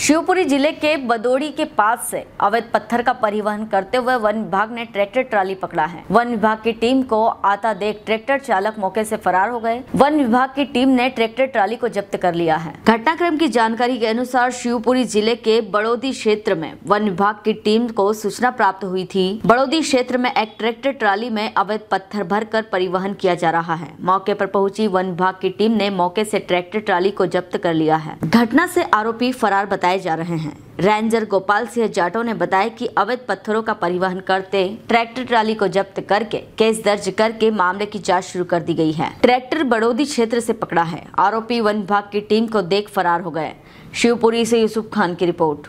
शिवपुरी ज़िले के बदोड़ी के पास से अवैध पत्थर का परिवहन करते हुए वन विभाग ने ट्रैक्टर ट्राली पकड़ा है। वन विभाग की टीम को आता देख ट्रैक्टर चालक मौके से फरार हो गए। वन विभाग की टीम ने ट्रैक्टर ट्राली को जब्त कर लिया है। घटनाक्रम की जानकारी के अनुसार शिवपुरी ज़िले के बड़ौदी क्षेत्र में वन विभाग की टीम को सूचना प्राप्त हुई थी। बड़ौदी क्षेत्र में एक ट्रैक्टर ट्राली में अवैध पत्थर भरकर परिवहन किया जा रहा है। मौके आरोप पहुँची वन विभाग की टीम ने मौके ऐसी ट्रैक्टर ट्राली को जब्त कर लिया है। घटना ऐसी आरोपी फरार बताए जा रहे हैं। रेंजर गोपाल सिंह जाटो ने बताया कि अवैध पत्थरों का परिवहन करते ट्रैक्टर ट्राली को जब्त करके केस दर्ज करके मामले की जाँच शुरू कर दी गई है। ट्रैक्टर बड़ौदी क्षेत्र से पकड़ा है। आरोपी वन विभाग की टीम को देख फरार हो गए। शिवपुरी से यूसुफ खान की रिपोर्ट।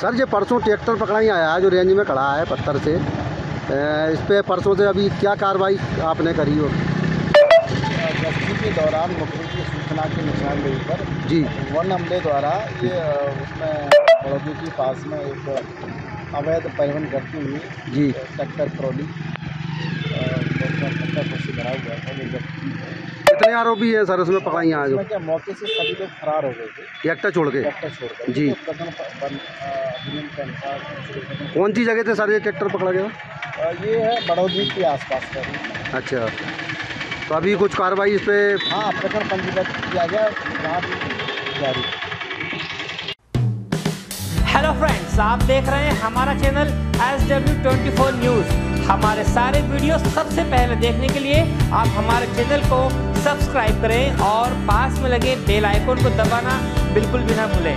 सर, ये परसों ट्रैक्टर पकड़ा ही आया जो रेंज में खड़ा है पत्थर से। इस पे परसों से अभी क्या कार्रवाई आपने करी हो गश्ती के दौरान मुखबिर की सूचना के निशानदेही पर जी। वन हमले द्वारा ये उसमें बड़ौदी के पास में एक अवैध परिवहन करती हुई जी। ट्रैक्टर ट्रॉली ट्रैक्टर को से भरा हुआ था। कितने आरोपी हैं सर उसमें पकड़ाई आज? इसमें क्या मौके से सभी लोग फरार हो गए थे? ट्रैक्टर छोड़ के? जी। अधिनियम के प्रकरण- कौन सी जगह थे सर ये ट्रैक्टर पकड़ा गया? ये है बड़ौदी के आसपास का। अच्छा। तो अभी कुछ कार्रवाई इस पे हाँ प्रकरण पंजीबद्ध किया गया जारी। हेलो फ्रेंड्स आप देख रहे हैं हमारा channel S W twenty four news हमारे सारे वीडियो सबसे पहले देखने के लिए आप हमारे चैनल को सब्सक्राइब करें और पास में लगे बेल आइकन को दबाना बिल्कुल भी ना भूलें।